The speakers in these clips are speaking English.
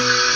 you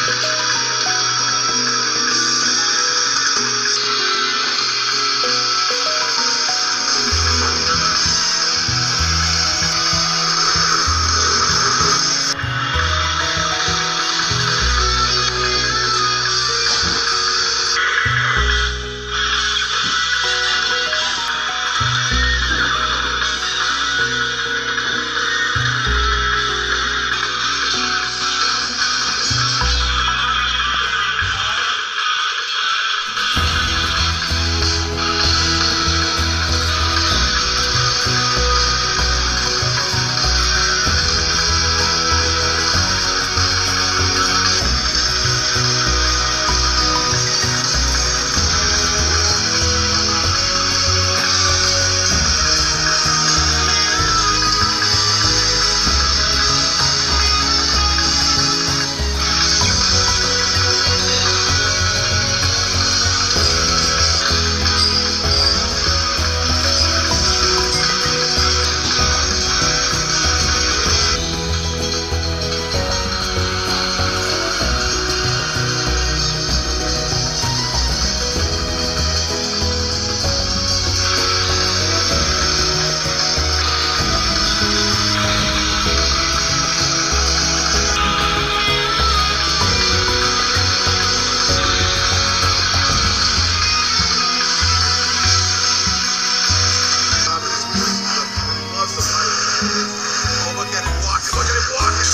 Oh, look at him walking. Look at him walking.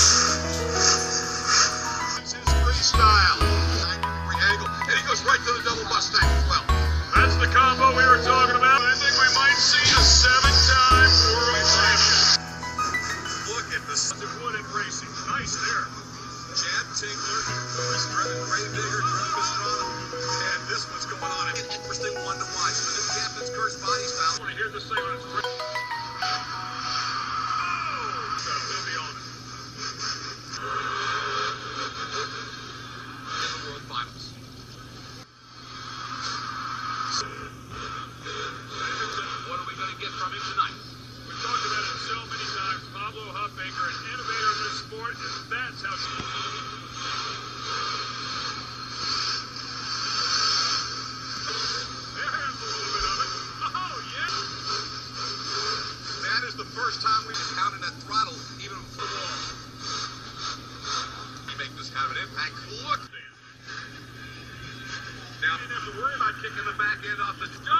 Freestyle. And he goes right to the double well. That's the combo we were talking about. I think we might see seven-time world champion. Look at Racing. Nice there. Chad driven And this one's going on. An interesting one to watch. The have an impact. Look at this. Now, you didn't have to worry about kicking the back end off the jump.